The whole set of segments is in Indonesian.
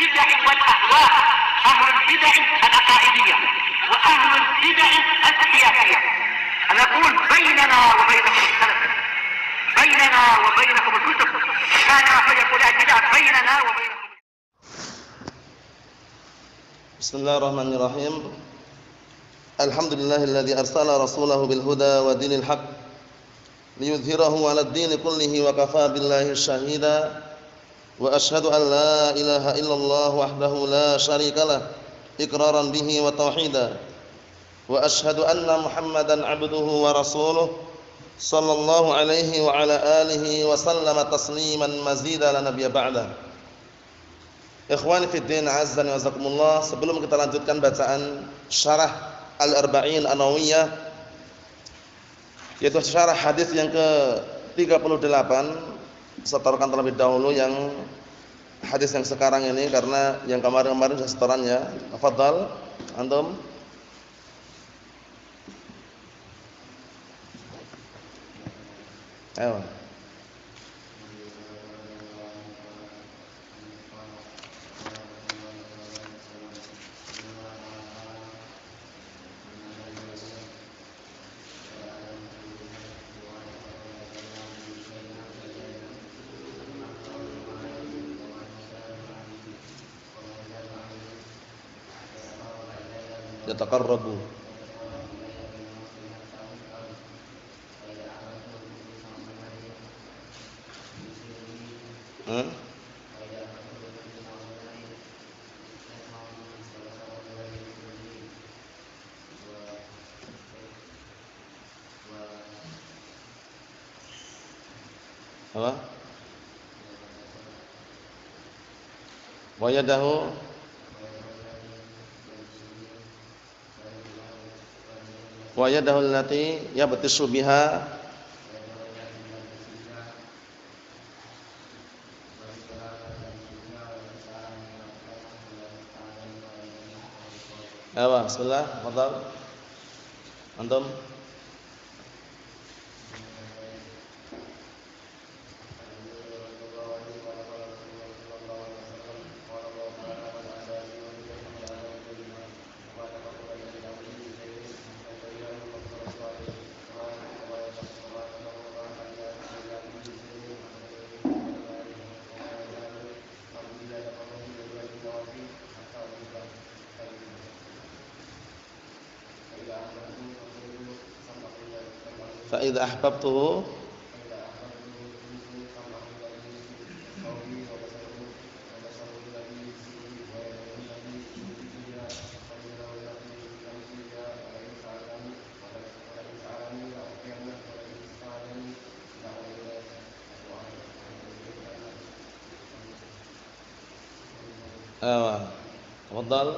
البدع والأهواء أهل البدع العقائدية وأهل البدع السياسية. أنا أقول بيننا وبينكم السلف بيننا وبينكم الكتب. كان فيقول البدع بيننا وبينكم. بسم الله الرحمن الرحيم. الحمد لله الذي أرسل رسوله بالهدى ودين الحق ليظهره على الدين كله وكفى بالله شهيدا wa asyhadu an la ilaha illallah wahdahu la syarikalah iqraran bihi wa tauhida wa asyhadu anna muhammadan abduhu wa rasuluh sallallahu alaihi wa ala alihi wa sallama tasliman mazida la nabiyya ba'da ikhwani fid din azza wa jazakumullah sebelum kita lanjutkan bacaan syarah al-arba'in an yaitu syarah hadis yang ke 38 setorkan terlebih dahulu yang hadis yang sekarang ini karena yang kemarin-kemarin sudah setorannya. Tafadhal antum. Ayo. Yataqarrabu hmm? apa wa yadahu wa yadahu allati yabtisu biha Ayo, bismillah, fadhal. Antum? Idza ahbabtuhu Awa, tafadhal.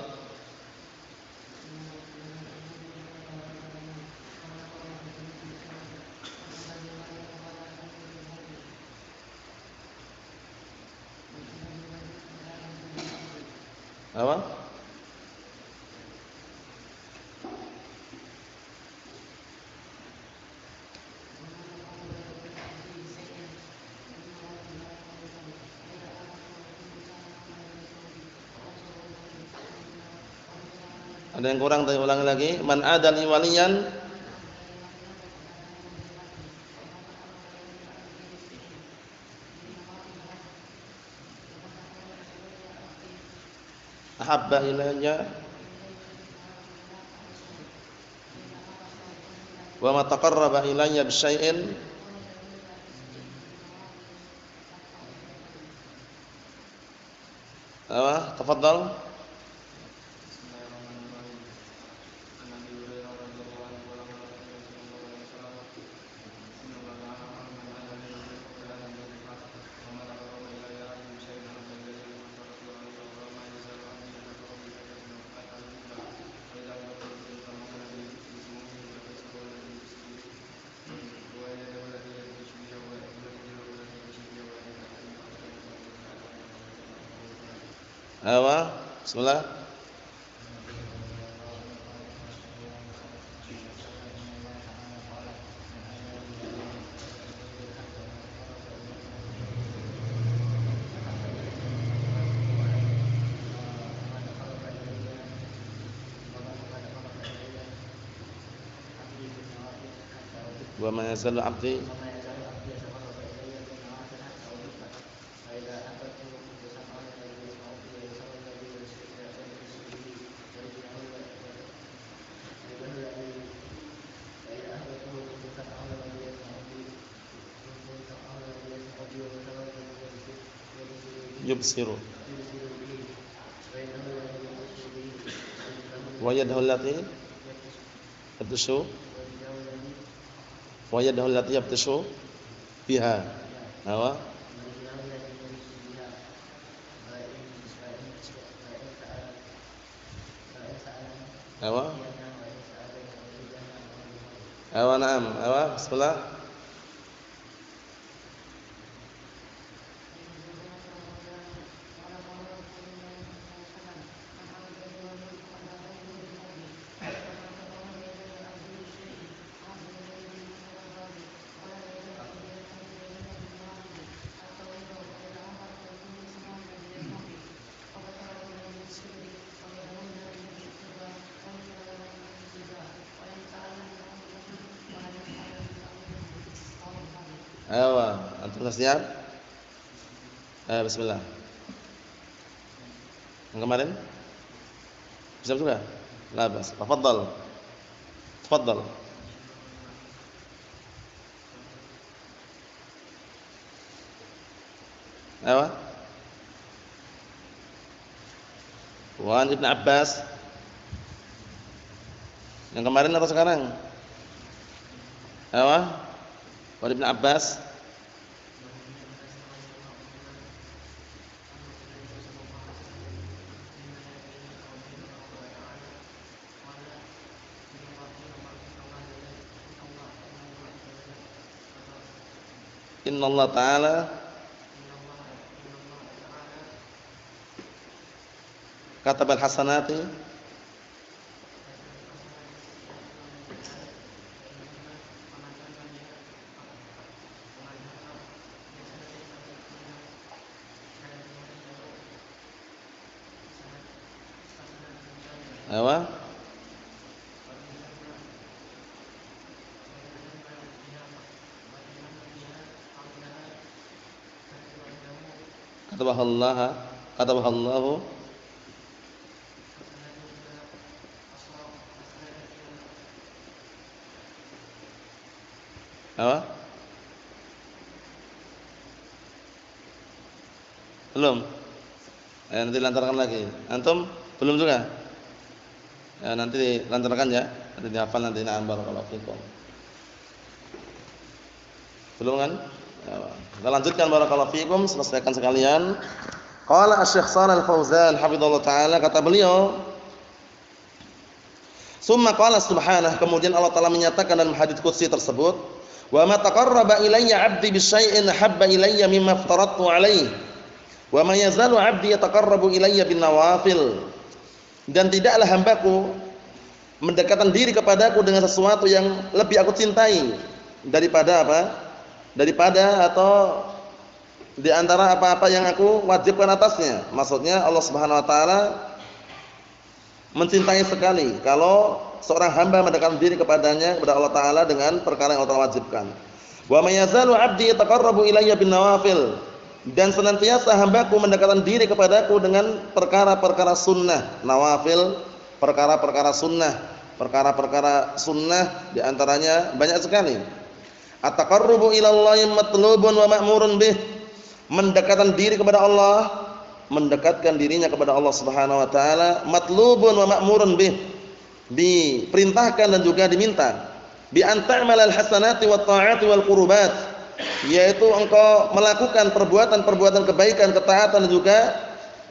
Apa? Ada yang kurang tadi ulangi lagi. Man adali waliyan ahabba ilayya wa ma taqarraba ilayya bi syai'in apa tafadhal Bismillah. Wa ma yazal 'abdi يبصر به وإنه الذي يبصر به ورجله wa yadahu siap Eh bismillah. Yang kemarin? Bisa sudah La bas. Tafadhal Tafadhal Awa Wan Ibn Abbas. Yang kemarin atau sekarang? Awa Wan Ibn Abbas Allah Ta'ala. Katabal hasanati Katabahallah Katabahallahu Apa? Belum? Ya, nanti lantarkan lagi. Antum belum juga? Ya, nanti dilantarkan ya. Nanti dihafal nanti na'am barakallahu fikum. Belum kan? Kita lanjutkan barakallahu fikum, selesaikan sekalian. Qala Asy-Syaikh Shalal Fauzan hafizallahu taala kata beliau Summa qala subhanahu kemudian Allah taala menyatakan dalam hadis qudsi tersebut wa ma taqarraba ilayya 'abdi bi syai'in habba ilayya mimma aftaradtu 'alaihi wa ma yazalu 'abdi yataqarrabu ilayya bin nawafil dan tidaklah hambaku mendekatkan diri kepadaku dengan sesuatu yang lebih aku cintai daripada apa? Daripada atau di antara apa-apa yang aku wajibkan atasnya. Maksudnya Allah Subhanahu wa taala mencintai sekali kalau seorang hamba mendekatkan diri kepadanya kepada Allah taala dengan perkara yang Allah wajibkan. Wa may yazalu 'abdi yataqarrabu ilayya bin nawafil dan senantiasa hambaku mendekatkan diri kepadaku dengan perkara-perkara sunnah, nawafil, perkara-perkara sunnah, perkara-perkara sunnah di antaranya banyak sekali. At-taqarrubu ilallahi matlubun wa ma'murun bih. Mendekatkan diri kepada Allah, mendekatkan dirinya kepada Allah Subhanahu wa taala, matlubun wa ma'murun bih. Diperintahkan dan juga diminta. Bi anta'malal hasanati wat ta'ati wal qurbat. Yaitu engkau melakukan perbuatan-perbuatan kebaikan, ketaatan dan juga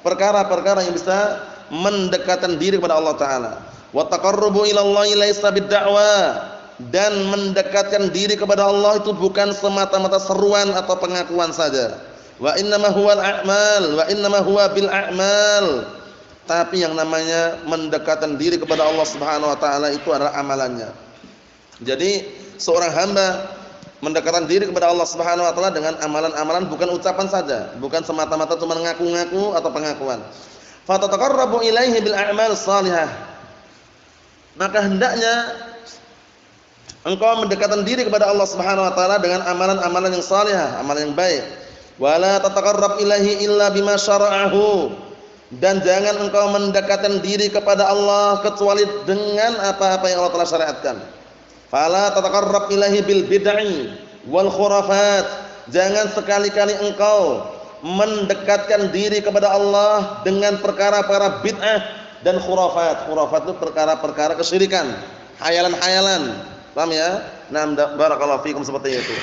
perkara-perkara yang bisa mendekatkan diri kepada Allah taala. Wa taqarrubu ilallahi laisa bid-da'wa dan mendekatkan diri kepada Allah itu bukan semata-mata seruan atau pengakuan saja. Wa innama huwal a'mal, wa innama huwa bil a'mal. Tapi yang namanya mendekatkan diri kepada Allah Subhanahu wa taala itu adalah amalannya. Jadi seorang hamba mendekatkan diri kepada Allah Subhanahu wa taala dengan amalan-amalan bukan ucapan saja, bukan semata-mata cuma ngaku-ngaku atau pengakuan. Fatataqarrabu ilaihi bil a'mal salihah. Maka hendaknya engkau mendekatkan diri kepada Allah Subhanahu wa taala dengan amalan-amalan yang saleh, amalan yang baik. Wala tataqarrab ilahi illa bima. Dan jangan engkau mendekatkan diri kepada Allah kecuali dengan apa-apa yang Allah telah syariatkan. Fala tataqarrab ilahi bil bid'i wal khurafat. Jangan sekali-kali engkau mendekatkan diri kepada Allah dengan perkara-perkara bid'ah dan khurafat. Khurafat itu perkara-perkara kesyirikan, hayalan-hayalan. Paham ya? Nah, barakallahu fikum seperti itu.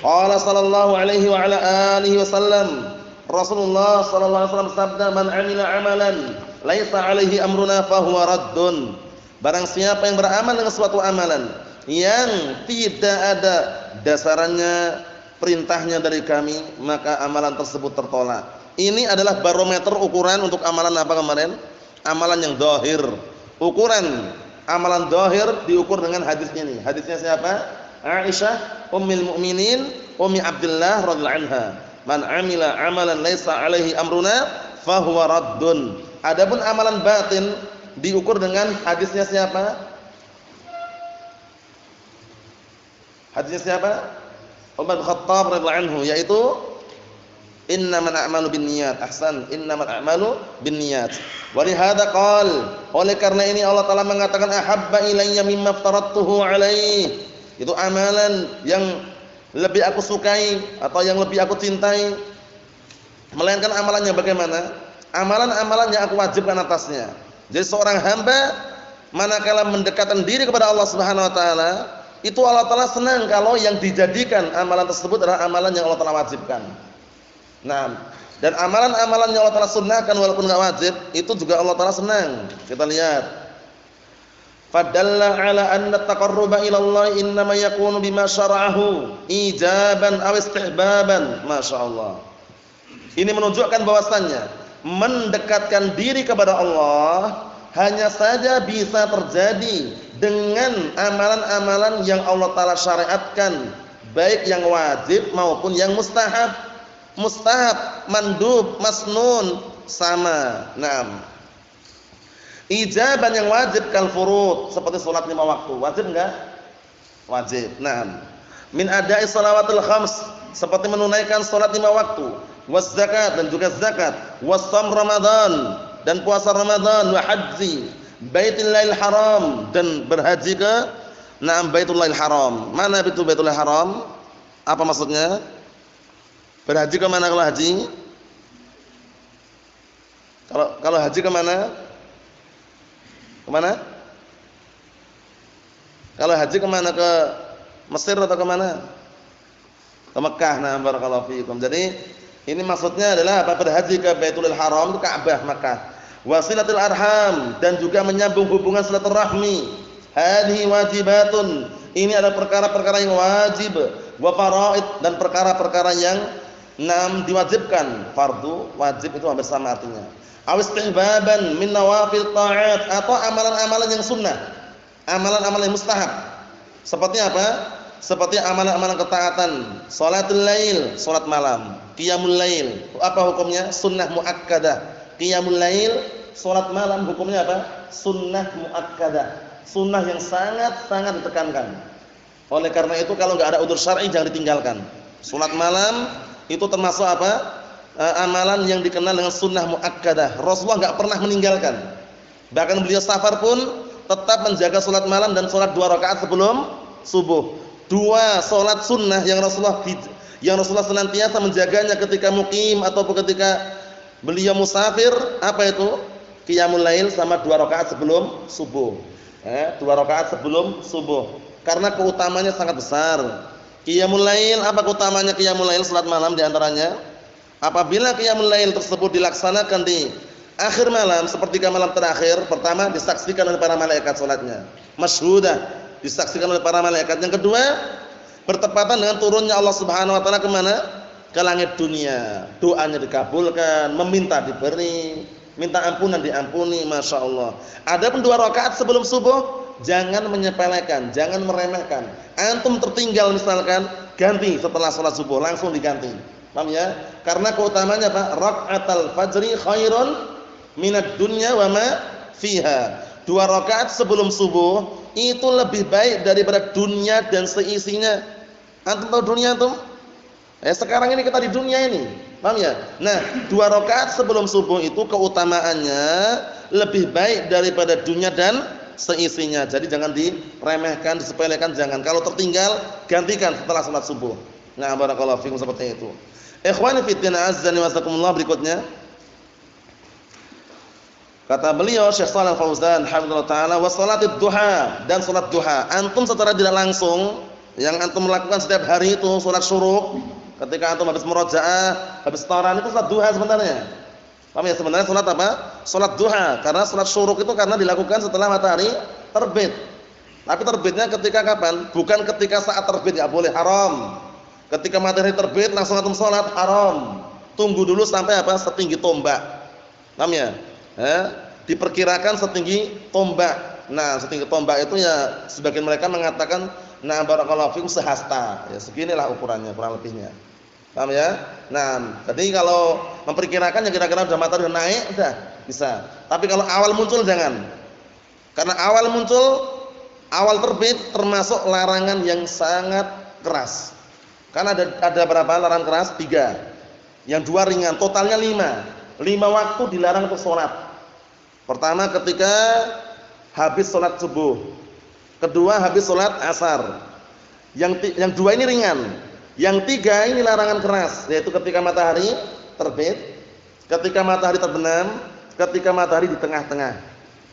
Qala sallallahu alaihi wa ala alihi wasallam Rasulullah sallallahu alaihi wasallam sabda man amila amalan laisa alaihi amruna fahuwa raddun. Barang siapa yang beramal dengan suatu amalan yang tidak ada dasarannya perintahnya dari kami, maka amalan tersebut tertolak. Ini adalah barometer ukuran untuk amalan apa kemarin? Amalan yang dohir. Ukuran amalan dohir diukur dengan hadisnya ini. Hadisnya siapa? Aisyah, Ummul Mukminin, Ummi Abdullah radhiyallahu anha. Man amila amalan laisa alaihi amruna fahuwa raddun. Adapun amalan batin diukur dengan hadisnya siapa? Hadisnya siapa? Umar Khattab radhiyallahu anhu yaitu innamal a'malu binniyat. Ahsan, innamal a'malu binniyat. Wa li hadza qal, oleh karena ini Allah Taala mengatakan ahabba ilayya mimma aftaradtuhu alaihi. Itu amalan yang lebih aku sukai atau yang lebih aku cintai melainkan amalannya bagaimana? Amalan-amalan yang aku wajibkan atasnya. Jadi seorang hamba manakala mendekatkan diri kepada Allah Subhanahu wa taala, itu Allah taala senang kalau yang dijadikan amalan tersebut adalah amalan yang Allah taala wajibkan. Nah, dan amalan-amalan yang Allah taala sunnahkan walaupun enggak wajib, itu juga Allah taala senang. Kita lihat. Fadalla ala anna taqarruba ila Allah innama yakunu bima syara'ahu ijaban aw istihbaban. Masyaallah ini menunjukkan bahwasannya mendekatkan diri kepada Allah hanya saja bisa terjadi dengan amalan-amalan yang Allah taala syariatkan baik yang wajib maupun yang mustahab mustahab mandub masnun sama nah Ijaban yang wajib kal furud seperti salat lima waktu. Wajib enggak? Wajib. Naam. Min ada'i shalawatil khams seperti menunaikan salat lima waktu, was zakat dan juga zakat, was sham Ramadan dan puasa Ramadan wa haji Baitullahil Haram dan berhaji ke Naam Baitullahil Haram. Mana itu Baitullahil Haram? Apa maksudnya? Berhaji ke mana kalau haji? Kalau kalau haji ke mana? Ke mana? Kalau haji ke mana? Ke Mesir atau ke mana? Ke Mekah. Nah, barakallahu fiikum. Jadi ini maksudnya adalah apa? Berhaji ke Baitul Haram itu Ka'bah Mekah. Wasilatul arham dan juga menyambung hubungan silaturahmi. Hadhi wajibatun. Ini adalah perkara-perkara yang wajib. Wa faraid dan perkara-perkara yang enam diwajibkan. Fardu, wajib itu hampir sama artinya. Aw istihbaban min nawafil ta'at atau amalan-amalan yang sunnah. Amalan-amalan yang mustahab. Seperti apa? Seperti amalan-amalan ketaatan. Salatul lail salat malam. Qiyamul lail. Apa hukumnya? Sunnah muakkadah. Qiyamul lail salat malam hukumnya apa? Sunnah muakkadah. Sunnah yang sangat-sangat ditekankan. Oleh karena itu kalau enggak ada udzur syar'i jangan ditinggalkan. Salat malam itu termasuk apa uh, amalan yang dikenal dengan sunnah muakkadah. Rasulullah enggak pernah meninggalkan. Bahkan beliau safar pun tetap menjaga salat malam dan salat dua rakaat sebelum subuh. Dua salat sunnah yang Rasulullah yang Rasulullah senantiasa menjaganya ketika mukim ataupun ketika beliau musafir, apa itu? Qiyamul lail sama dua rakaat sebelum subuh. Eh, dua rakaat sebelum subuh. Karena keutamanya sangat besar. Qiyamul lail apa keutamanya qiyamul lail salat malam di antaranya? Apabila qiyamul lail tersebut dilaksanakan di akhir malam seperti malam terakhir, pertama disaksikan oleh para malaikat salatnya. Masyhudah, disaksikan oleh para malaikat. Yang kedua, bertepatan dengan turunnya Allah Subhanahu wa taala ke mana? Ke langit dunia. Doanya dikabulkan, meminta diberi, minta ampunan diampuni, Masya Allah. Ada pun dua rakaat sebelum subuh, jangan menyepelekan, jangan meremehkan. Antum tertinggal misalkan, ganti setelah sholat subuh, langsung diganti. Paham ya? Karena keutamanya apa? Rakaatul fajri khairun minad dunya wa ma fiha. Dua rakaat sebelum subuh itu lebih baik daripada dunia dan seisinya. Antum tahu dunia antum? Eh sekarang ini kita di dunia ini. Paham ya? Nah, dua rakaat sebelum subuh itu keutamaannya lebih baik daripada dunia dan seisinya. Jadi jangan diremehkan, disepelekan jangan. Kalau tertinggal gantikan setelah salat subuh. Nah, barakallahu fikum seperti itu. Ikhwani fi din azza wa jazakumullah berikutnya. Kata beliau Syekh Shalal Fauzan hafizallahu taala wa salatid duha dan salat duha. Antum secara tidak langsung yang antum melakukan setiap hari itu salat syuruk ketika antum habis murojaah, habis taran itu salat duha sebenarnya. Paham ya sebenarnya salat apa? Salat duha karena salat syuruk itu karena dilakukan setelah matahari terbit. Tapi terbitnya ketika kapan? Bukan ketika saat terbit ya boleh haram. Ketika matahari terbit langsung antum salat haram. Tunggu dulu sampai apa? Setinggi tombak. Paham ya? eh, diperkirakan setinggi tombak. Nah, setinggi tombak itu ya sebagian mereka mengatakan nah barakallahu fikum sehasta. Ya seginilah ukurannya kurang lebihnya. Paham ya? Nah, jadi kalau memperkirakan ya kira-kira sudah matahari naik sudah bisa. Tapi kalau awal muncul jangan. Karena awal muncul awal terbit termasuk larangan yang sangat keras. Karena ada ada berapa larangan keras? Tiga. Yang dua ringan, totalnya lima. Lima waktu dilarang untuk sholat. Pertama ketika habis sholat subuh. Kedua habis sholat asar. Yang yang dua ini ringan. Yang tiga ini larangan keras, yaitu ketika matahari terbit, ketika matahari terbenam, ketika matahari di tengah-tengah.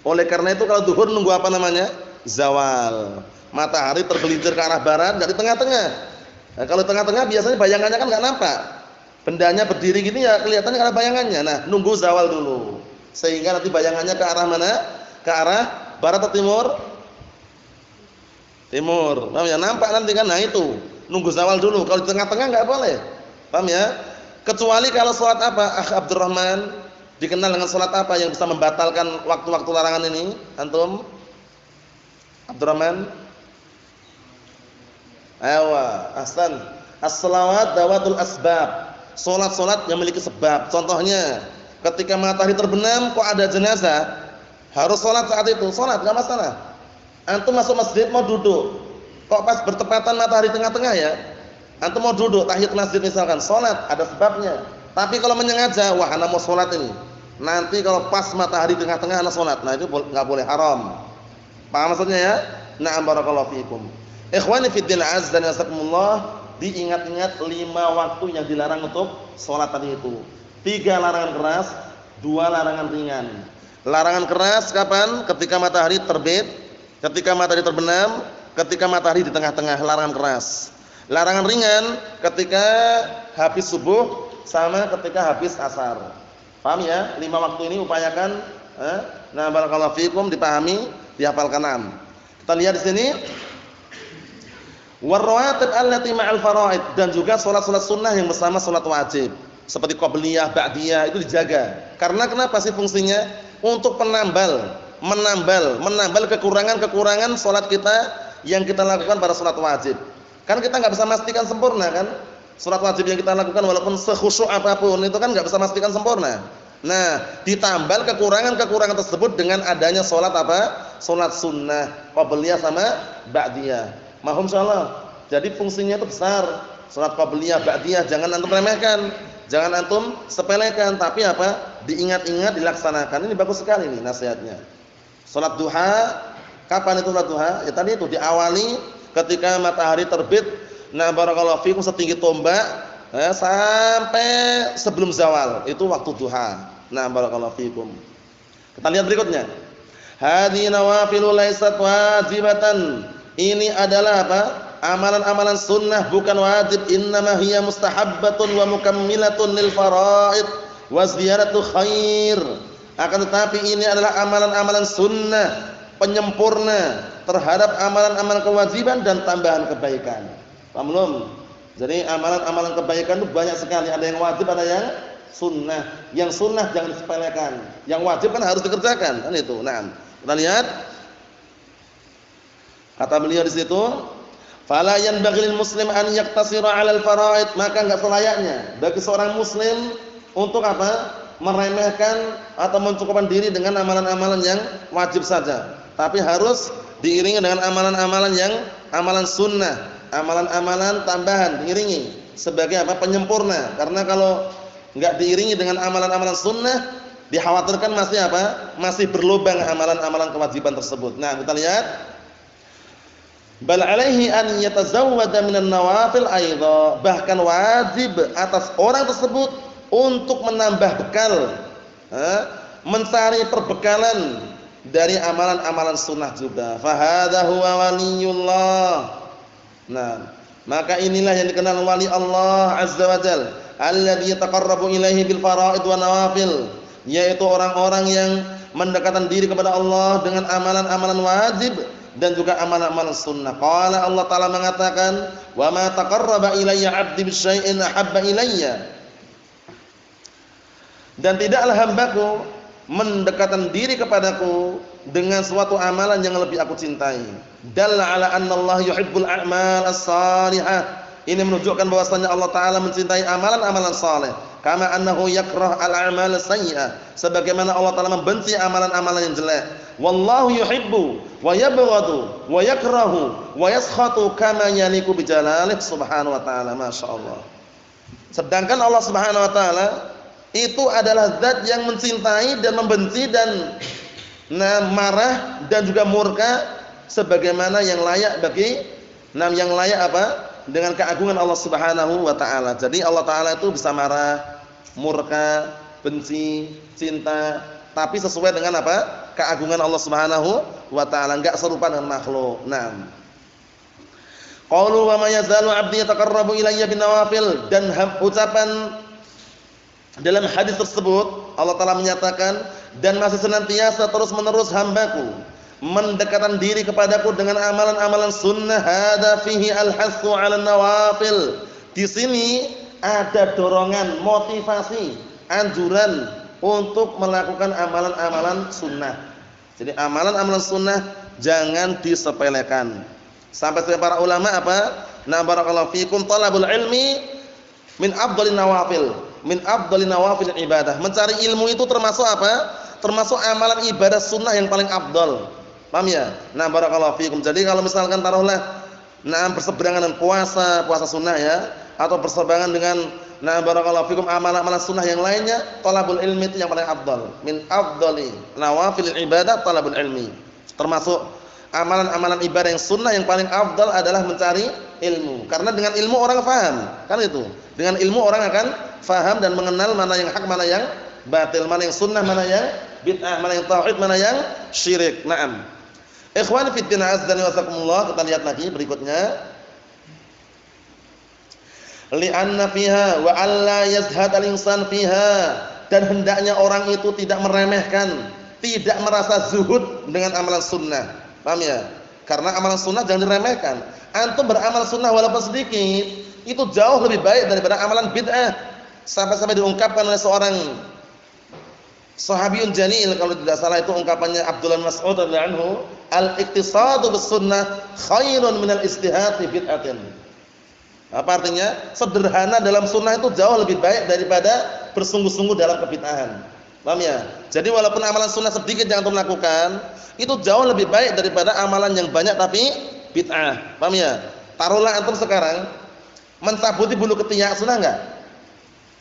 Oleh karena itu kalau duhur nunggu apa namanya? Zawal. Matahari tergelincir ke arah barat, dari tengah-tengah. Nah, kalau tengah-tengah biasanya bayangannya kan nggak nampak. Bendanya berdiri gini ya kelihatannya karena bayangannya. Nah, nunggu zawal dulu sehingga nanti bayangannya ke arah mana? Ke arah barat atau timur? Timur. Paham ya? Nampak nanti kan nah itu. Nunggu zawal dulu. Kalau di tengah-tengah enggak boleh. Paham ya? Kecuali kalau salat apa? Ah Abdurrahman dikenal dengan salat apa yang bisa membatalkan waktu-waktu larangan ini? Antum? Abdurrahman? Awa, ahsan. As-salawat dawatul asbab. Salat-salat yang memiliki sebab. Contohnya, Ketika matahari terbenam kok ada jenazah, harus sholat saat itu. Sholat nggak masalah. Antum masuk masjid mau duduk, kok pas bertepatan matahari tengah-tengah ya, antum mau duduk tahiyat masjid misalkan, sholat ada sebabnya. Tapi kalau menyengaja, wah anak mau sholat ini. Nanti kalau pas matahari tengah-tengah anak sholat, nah itu nggak boleh haram. Paham maksudnya ya? Na'am barakallahu fiikum. Ikhwani fid din azza wa diingat-ingat lima waktu yang dilarang untuk sholat tadi itu. Tiga larangan keras, dua larangan ringan. Larangan keras kapan? Ketika matahari terbit, ketika matahari terbenam, ketika matahari di tengah-tengah larangan keras. Larangan ringan ketika habis subuh sama ketika habis asar. Paham ya? Lima waktu ini upayakan eh? Nah, barakallahu fikum dipahami, dihafalkan enam. Kita lihat di sini warrawatib allati ma'al faraid dan juga salat-salat sunnah yang bersama salat wajib seperti qabliyah, ba'diyah itu dijaga. Karena kenapa sih fungsinya? Untuk penambal, menambal, menambal kekurangan-kekurangan salat kita yang kita lakukan pada salat wajib. Kan kita nggak bisa memastikan sempurna kan? Salat wajib yang kita lakukan walaupun sekhusyuk apa pun itu kan nggak bisa memastikan sempurna. Nah, ditambal kekurangan-kekurangan tersebut dengan adanya salat apa? Salat sunnah, qabliyah sama ba'diyah. Mahum insyaallah. Jadi fungsinya itu besar. Salat qabliyah, ba'diyah jangan antum remehkan. Jangan antum sepelekan, tapi apa? Diingat-ingat, dilaksanakan. Ini bagus sekali nih nasihatnya. Salat duha, kapan itu salat duha? Ya tadi itu diawali ketika matahari terbit. Nah, barakallahu fikum setinggi tombak eh, sampai sebelum zawal. Itu waktu duha. Nah, barakallahu fikum. Kita lihat berikutnya. Hadhihi nawafilu laysat wajibatan. Ini adalah apa? amalan-amalan sunnah bukan wajib innama hiya mustahabbatun wa mukammilatun lil faraid wa ziyaratu khair akan tetapi ini adalah amalan-amalan sunnah penyempurna terhadap amalan-amalan kewajiban dan tambahan kebaikan. Paham belum? Jadi amalan-amalan kebaikan itu banyak sekali. Ada yang wajib ada yang sunnah. Yang sunnah jangan disepelekan. Yang wajib kan harus dikerjakan kan itu. Nah kita lihat. Kata beliau di situ Fala yanbaghi muslim an yaktasira 'ala al-fara'id, maka enggak selayaknya bagi seorang muslim untuk apa? meremehkan atau mencukupkan diri dengan amalan-amalan yang wajib saja. Tapi harus diiringi dengan amalan-amalan yang amalan sunnah, amalan-amalan tambahan diiringi sebagai apa? penyempurna. Karena kalau enggak diiringi dengan amalan-amalan sunnah, dikhawatirkan masih apa? Masih berlubang amalan-amalan kewajiban tersebut. Nah, kita lihat Bal alaihi an yatazawwada minan nawafil aidha. Bahkan wajib atas orang tersebut untuk menambah bekal, mencari perbekalan dari amalan-amalan sunnah juga. Fahada huwa waliyullah. Nah, maka inilah yang dikenal wali Allah Azza wa Jalla, alladzi yataqarrabu ilaihi bil faraid wa nawafil, yaitu orang-orang yang mendekatkan diri kepada Allah dengan amalan-amalan wajib dan juga amalan-amalan sunnah. Qala Allah Taala mengatakan, "Wa ma taqarraba ilayya 'abdi bisyai'in ahabba ilayya." Dan tidaklah hambaku mendekatkan diri kepadaku dengan suatu amalan yang lebih aku cintai. Dalla ala anna Allah yuhibbul a'mal as-salihah. Ini menunjukkan bahwasanya Allah taala mencintai amalan-amalan saleh. Kama annahu yakrah al-a'mal as-sayyi'ah. Sebagaimana Allah taala membenci amalan-amalan yang jelek. Wallahu yuhibbu wa yabghadu wa yakrahu wa yaskhatu kama yaliku bi subhanahu wa ta'ala. Masyaallah. Sedangkan Allah Subhanahu wa taala itu adalah zat yang mencintai dan membenci dan nah, marah dan juga murka sebagaimana yang layak bagi nah, yang layak apa dengan keagungan Allah Subhanahu wa taala. Jadi Allah taala itu bisa marah, murka, benci, cinta, tapi sesuai dengan apa? keagungan Allah Subhanahu wa taala, enggak serupa dengan makhluk. Naam. Qalu wa ma yazalu 'abdi yataqarrabu ilayya bin nawafil dan ucapan dalam hadis tersebut Allah Taala menyatakan dan masih senantiasa terus-menerus hambaku mendekatkan diri kepadaku dengan amalan-amalan sunnah hada fihi al-hasu 'ala nawafil. Di sini ada dorongan, motivasi, anjuran untuk melakukan amalan-amalan sunnah. Jadi amalan-amalan sunnah jangan disepelekan. Sampai para ulama apa? Na barakallahu fikum talabul ilmi min afdhalin nawafil min afdhalin nawafil ibadah. Mencari ilmu itu termasuk apa? Termasuk amalan ibadah sunnah yang paling afdal. Paham ya? Nah, barakallahu fikum. Jadi kalau misalkan taruhlah nah berseberangan dengan puasa, puasa sunnah ya, atau berseberangan dengan nah barakallahu fikum amalan-amalan sunnah yang lainnya, talabul ilmi itu yang paling afdal. Min afdhali nawafil ibadah talabul ilmi. Termasuk amalan-amalan ibadah yang sunnah yang paling afdal adalah mencari ilmu. Karena dengan ilmu orang faham, kan itu. Dengan ilmu orang akan faham dan mengenal mana yang hak, mana yang batil, mana yang sunnah, mana yang bid'ah, mana yang tauhid, mana yang syirik. Naam. Ikhwan fi din azza wa jalla, kita lihat lagi berikutnya. Li'anna fiha wa alla yazhad al-insan fiha dan hendaknya orang itu tidak meremehkan, tidak merasa zuhud dengan amalan sunnah. Paham ya? Karena amalan sunnah jangan diremehkan. Antum beramal sunnah walaupun sedikit, itu jauh lebih baik daripada amalan bid'ah sampai-sampai diungkapkan oleh seorang sahabiyun jalil kalau tidak salah itu ungkapannya Abdullah Mas'ud radhiyallahu anhu al-iktisadu bis sunnah khairun minal istihad fi bid'atin apa artinya sederhana dalam sunnah itu jauh lebih baik daripada bersungguh-sungguh dalam kebid'ahan paham ya jadi walaupun amalan sunnah sedikit yang antum lakukan itu jauh lebih baik daripada amalan yang banyak tapi bid'ah paham ya taruhlah antum sekarang mencabuti bulu ketiak sunnah enggak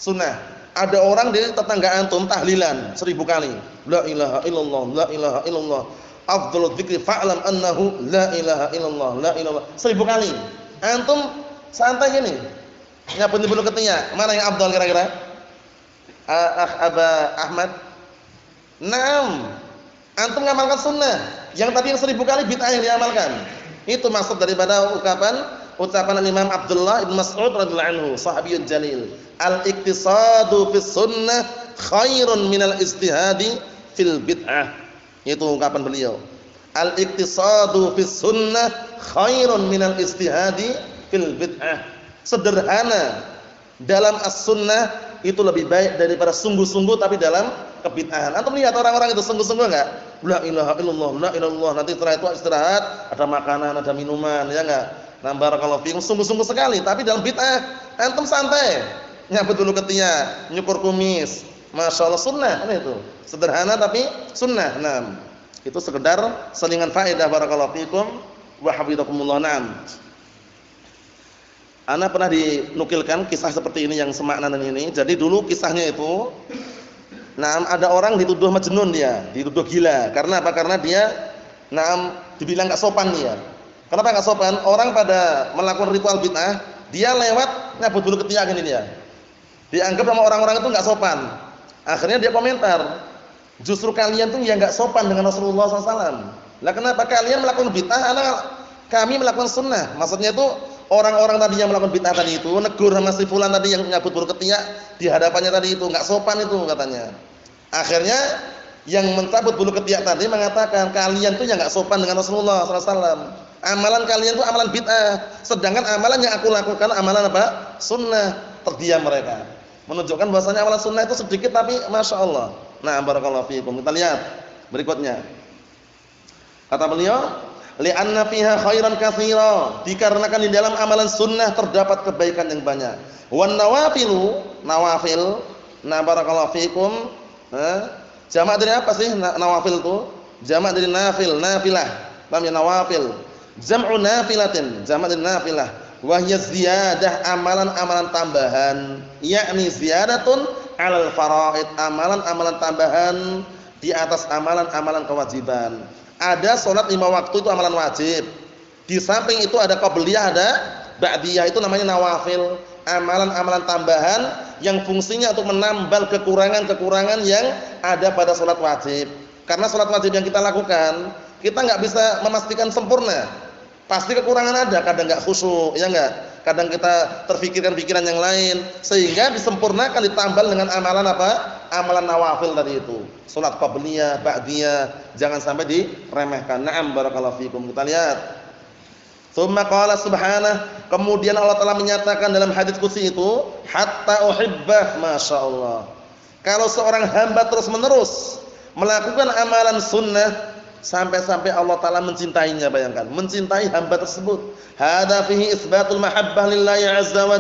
Sunnah. Ada orang di tetangga antum tahlilan seribu kali. La ilaha illallah, la ilaha illallah. Afdhalu dzikri fa'lam annahu la ilaha illallah, la ilaha seribu kali. Antum santai gini. Nyapu di bulu ketiak. Mana yang afdal kira-kira? Ah, Aba Ahmad. Naam. Antum ngamalkan sunnah. Yang tadi yang seribu kali bid'ah yang diamalkan. Itu maksud daripada ucapan ucapan Imam Abdullah bin Mas'ud radhiyallahu anhu, sahabiyun jalil. Al-iktisadu fis sunnah khairun minal istihadi fil bid'ah. Itu ungkapan beliau. Al-iktisadu fis sunnah khairun minal istihadi fil bid'ah. Sederhana dalam as-sunnah itu lebih baik daripada sungguh-sungguh tapi dalam kebid'ahan. Antum lihat orang-orang itu sungguh-sungguh enggak? La ilaha illallah, la ilaha illallah. Nanti setelah itu istirahat, ada makanan, ada minuman, ya enggak? Nah, barakallahu fiikum sungguh-sungguh sekali, tapi dalam bid'ah antum santai. Nyabut dulu ketiak, nyukur kumis. Masyaallah sunnah kan itu. Sederhana tapi sunnah. Nah. Itu sekedar selingan faedah barakallahu fikum wa hafizakumullah. Naam. Ana pernah dinukilkan kisah seperti ini yang semakna dengan ini. Jadi dulu kisahnya itu Naam ada orang dituduh majnun dia, dituduh gila. Karena apa? Karena dia naam dibilang enggak sopan dia. Kenapa enggak sopan? Orang pada melakukan ritual bid'ah, dia lewat nyabut bulu ketiak ini dia. Dianggap sama orang-orang itu enggak sopan. Akhirnya dia komentar, justru kalian tuh yang enggak sopan dengan Rasulullah SAW. Lah kenapa kalian melakukan bid'ah? Anak kami melakukan sunnah. Maksudnya itu orang-orang tadi yang melakukan bid'ah tadi itu negur sama si fulan tadi yang nyabut bulu ketiak di hadapannya tadi itu enggak sopan itu katanya. Akhirnya yang mencabut bulu ketiak tadi mengatakan kalian tuh yang enggak sopan dengan Rasulullah SAW. Amalan kalian tuh amalan bid'ah, sedangkan amalan yang aku lakukan amalan apa? Sunnah. Terdiam mereka. Menunjukkan bahwasanya amalan sunnah itu sedikit tapi masya Allah. Nah, barakallahu fiikum. Kita lihat berikutnya. Kata beliau, li'anna fiha khairan katsira dikarenakan di dalam amalan sunnah terdapat kebaikan yang banyak. Wan nawafilu nawafil. Na barakallahu fikum. Jamak dari apa sih nawafil itu jamak dari nafil nafilah. Paham ya? Nawafil. Jam'u nafilatin. Jamak dari nafilah. Wa ziyadah amalan-amalan tambahan. Yakni ziyadatun 'alal faraid. Amalan-amalan tambahan di atas amalan-amalan kewajiban ada sholat lima waktu itu amalan wajib. Di samping itu ada qabliyah, ada ba'diyah itu namanya nawafil, amalan-amalan tambahan yang fungsinya untuk menambal kekurangan-kekurangan yang ada pada sholat wajib. Karena sholat wajib yang kita lakukan, kita nggak bisa memastikan sempurna. Pasti kekurangan ada, kadang nggak khusyuk, ya nggak? Kadang kita terfikirkan pikiran yang lain, sehingga disempurnakan ditambal dengan amalan apa? amalan nawafil tadi itu. Salat qabliyah, ba'diyah, jangan sampai diremehkan. Na'am barakallahu fikum. Kita lihat. Tsumma qala subhanahu, kemudian Allah telah menyatakan dalam hadis qudsi itu, hatta uhibbah, masyaallah. Kalau seorang hamba terus-menerus melakukan amalan sunnah sampai-sampai Allah taala mencintainya, bayangkan, mencintai hamba tersebut. Hada fihi isbatul mahabbah lillahi azza wa.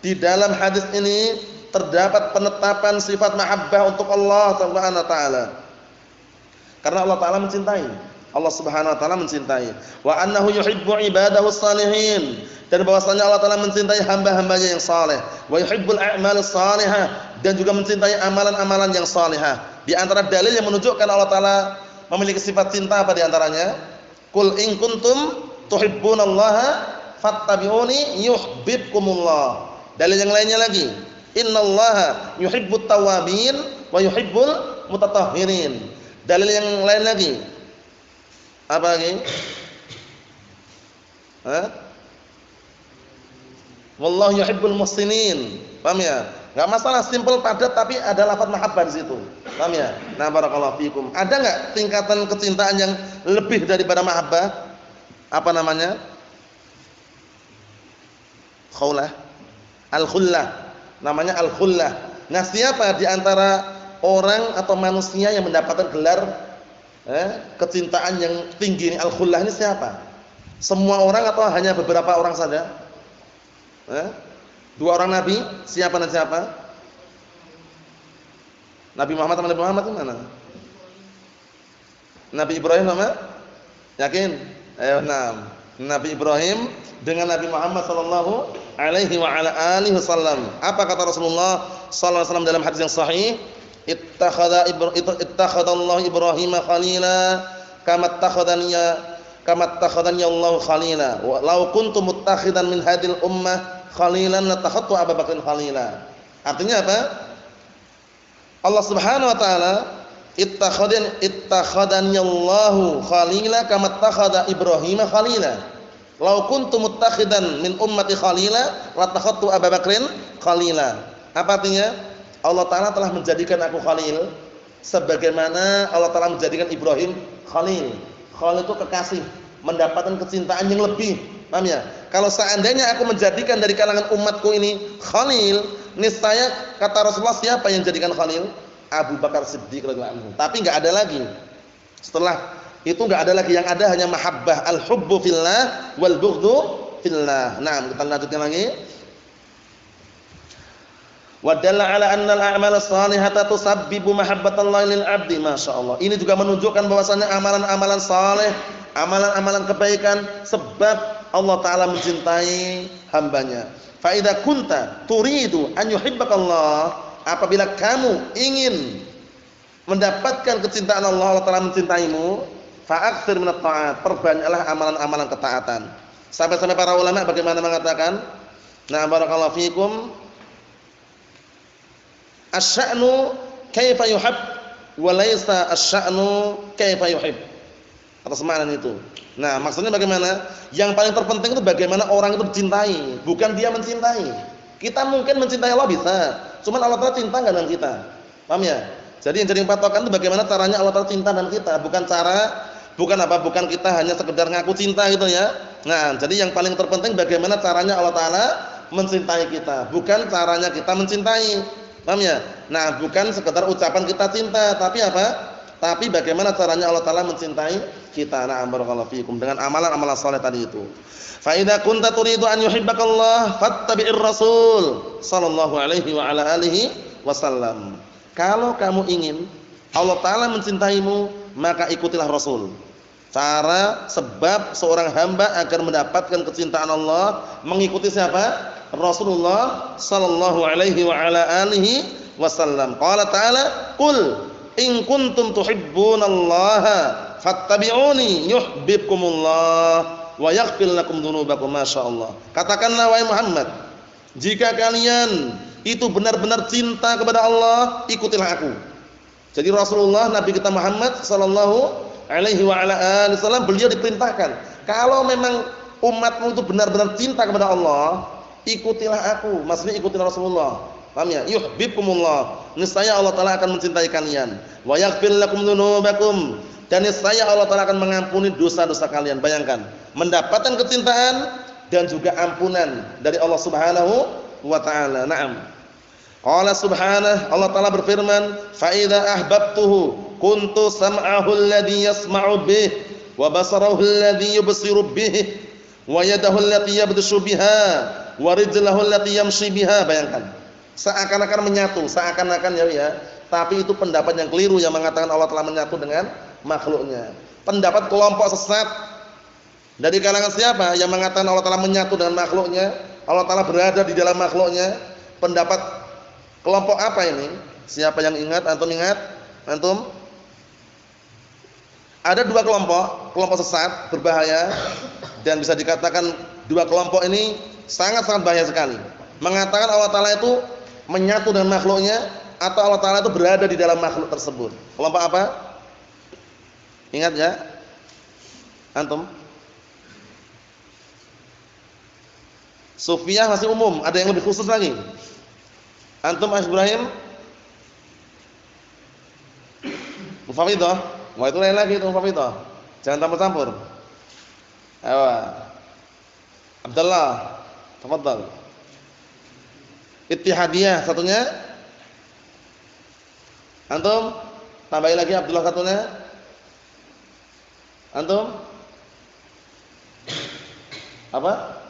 Di dalam hadis ini terdapat penetapan sifat mahabbah untuk Allah Subhanahu taala. Karena Allah taala mencintai. Allah Subhanahu wa taala mencintai. Wa annahu yuhibbu ibadahu salihin. Dan bahwasanya Allah taala mencintai hamba-hambanya yang saleh. Wa yuhibbul a'malus salihah dan juga mencintai amalan-amalan yang salihah. Di antara dalil yang menunjukkan Allah taala memiliki sifat cinta apa di antaranya? Qul in kuntum tuhibbunallaha fattabi'uni yuhibbukumullah. Dalil yang lainnya lagi, Innallaha yuhibbut tawabin wa yuhibbul mutatahhirin. Dalil yang lain lagi. Apa lagi? Hah? Wallahu yuhibbul muhsinin. Paham ya? Enggak masalah simpel padat tapi ada lafaz mahabbah di situ. Paham ya? Nah barakallahu fikum. Ada enggak tingkatan kecintaan yang lebih daripada mahabbah? Apa namanya? Khaulah. Al-khullah namanya al-khullah. Nah, siapa di antara orang atau manusia yang mendapatkan gelar eh, kecintaan yang tinggi ini al-khullah ini siapa? Semua orang atau hanya beberapa orang saja? Eh? Dua orang nabi, siapa dan siapa? Nabi Muhammad sama Nabi Muhammad mana? Nabi Ibrahim sama? Yakin? Ayo, enam. Nabi Ibrahim dengan Nabi Muhammad sallallahu alaihi wa ala alihi wasallam. Apa kata Rasulullah sallallahu alaihi wasallam dalam hadis yang sahih? Ittakhadha ittakhadha Allah Ibrahim khalila kama ittakhadani kama ittakhadani Allah khalila. Wa law kuntu muttakhidan min hadhil ummah khalilan latakhadtu Abu Bakr khalila. Artinya apa? Allah Subhanahu wa taala ittakhadani Allah khalila kama ittakhadha Ibrahim khalila. Lau kuntu muttakhidan min ummati khalila latakhadtu Abu Bakrin khalila. Apa artinya? Allah taala telah menjadikan aku khalil sebagaimana Allah taala menjadikan Ibrahim khalil. Khalil itu kekasih, mendapatkan kecintaan yang lebih. Paham ya? Kalau seandainya aku menjadikan dari kalangan umatku ini khalil, niscaya kata Rasulullah siapa yang jadikan khalil? Abu Bakar Siddiq radhiyallahu. Tapi enggak ada lagi. Setelah itu enggak ada lagi yang ada hanya mahabbah al-hubbu fillah wal bughdhu fillah. Nah, kita lanjutkan lagi. Wa dalla ala anna al-a'mal as-salihata tusabbibu mahabbatallahi lil 'abdi. Masyaallah. Ini juga menunjukkan bahwasanya amalan-amalan saleh, amalan-amalan kebaikan sebab Allah taala mencintai hambanya. Fa idza kunta turidu an yuhibbakallah, apabila kamu ingin mendapatkan kecintaan Allah, Allah taala mencintaimu, fa'aktsir minat ta'at, perbanyaklah amalan-amalan ketaatan. Sampai-sampai para ulama bagaimana mengatakan? Nah, barakallahu fikum Asy'anu kaifa yuhab wa laisa asy'anu kaifa yuhib. Atas makna itu. Nah, maksudnya bagaimana? Yang paling terpenting itu bagaimana orang itu dicintai, bukan dia mencintai. Kita mungkin mencintai Allah bisa, cuman Allah Taala cinta enggak dengan kita. Paham ya? Jadi yang jadi patokan itu bagaimana caranya Allah Taala cinta dengan kita, bukan cara bukan apa? Bukan kita hanya sekedar ngaku cinta gitu ya. Nah, jadi yang paling terpenting bagaimana caranya Allah Taala mencintai kita, bukan caranya kita mencintai. Paham ya? Nah, bukan sekedar ucapan kita cinta, tapi apa? Tapi bagaimana caranya Allah taala mencintai kita. Nah, barakallahu fikum dengan amalan-amalan saleh tadi itu. Fa idza kunta turidu an yuhibbakallah fattabi'ir rasul sallallahu alaihi wa ala alihi wasallam. Kalau kamu ingin Allah taala mencintaimu, maka ikutilah Rasul. Cara sebab seorang hamba agar mendapatkan kecintaan Allah mengikuti siapa? Rasulullah sallallahu alaihi wa ala alihi wasallam. Qala ta'ala, "Qul in kuntum tuhibbunallaha fattabi'uni yuhibbukumullah wa yaghfir lakum dzunubakum." Masyaallah. Katakanlah wahai Muhammad, jika kalian itu benar-benar cinta kepada Allah, ikutilah aku. Jadi Rasulullah Nabi kita Muhammad sallallahu alaihi wa ala alihi wasallam beliau diperintahkan, kalau memang umatmu itu benar-benar cinta kepada Allah, ikutilah aku, maksudnya ikutilah Rasulullah. Paham ya? Yuhibbukumullah. Niscaya Allah Taala akan mencintai kalian. Wa yaghfir lakum dzunubakum. Dan niscaya Allah Taala akan mengampuni dosa-dosa kalian. Bayangkan, mendapatkan kecintaan dan juga ampunan dari Allah Subhanahu wa taala. Naam. Qala subhanahu Allah Taala berfirman, "Fa idza ahbabtuhu kuntu sam'ahu alladhi yasma'u bih wa basarahu alladhi yubsiru bih wa yadahu allati yabtashu biha wa rijlahu allati yamshi biha bayangkan seakan-akan menyatu seakan-akan ya ya. Tapi itu pendapat yang keliru yang mengatakan Allah telah menyatu dengan makhluknya. Pendapat kelompok sesat. Dari kalangan siapa yang mengatakan Allah telah menyatu dengan makhluknya? Allah telah berada di dalam makhluknya. Pendapat kelompok apa ini? Siapa yang ingat? Antum ingat? Antum? Ada dua kelompok kelompok sesat berbahaya. Dan bisa dikatakan dua kelompok ini sangat-sangat bahaya sekali. Mengatakan Allah Taala itu menyatu dengan makhluknya atau Allah Taala itu berada di dalam makhluk tersebut. Kelompok apa? Ingat ya? Antum? Sufiyah masih umum, ada yang lebih khusus lagi. Antum Mas Ibrahim? Mufawidah? Wah itu lain lagi itu Mufawidah. Jangan campur-campur. Ayo. Abdullah Tafadhal. Ittihadiyah satunya. Antum? Tambahin lagi Abdullah satunya. Antum? Apa?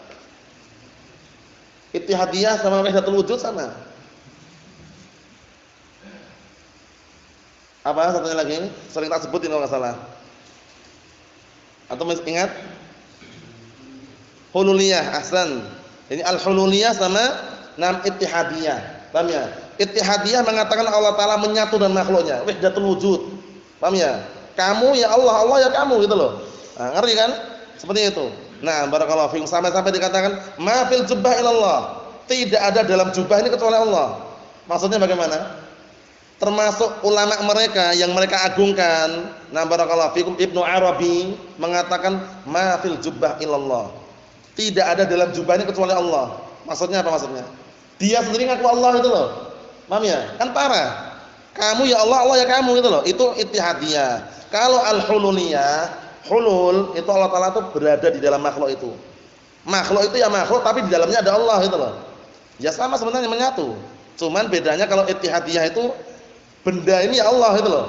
Ittihadiyah sama Wahdatul Wujud sama. Apa satunya lagi? Sering tak sebutin kalau enggak salah. Atau ingat? Hululiyah, ahsan. Ini al-hululiyah sama nam ittihadiyah. Paham ya? Ittihadiyah mengatakan Allah taala menyatu dengan makhluknya, wahdatul wujud. Paham ya? Kamu ya Allah, Allah ya kamu gitu loh. Nah, ngerti kan? Seperti itu. Nah, barakallahu fiikum sampai-sampai dikatakan ma fil jubbah ilallah. Tidak ada dalam jubah ini kecuali Allah. Maksudnya bagaimana? Termasuk ulama mereka yang mereka agungkan. Nah, barakallahu fiikum Ibnu Arabi mengatakan ma fil jubbah ilallah. Tidak ada dalam jubah ini kecuali Allah. Maksudnya apa maksudnya? Dia sendiri ngaku Allah itu loh. Paham ya? Kan parah. Kamu ya Allah, Allah ya kamu itu loh. Itu ittihadiyah. Kalau al-hululiyah, hulul itu Allah Taala itu berada di dalam makhluk itu. Makhluk itu ya makhluk tapi di dalamnya ada Allah itu loh. Ya sama sebenarnya menyatu. Cuman bedanya kalau ittihadiyah itu benda ini ya Allah itu loh.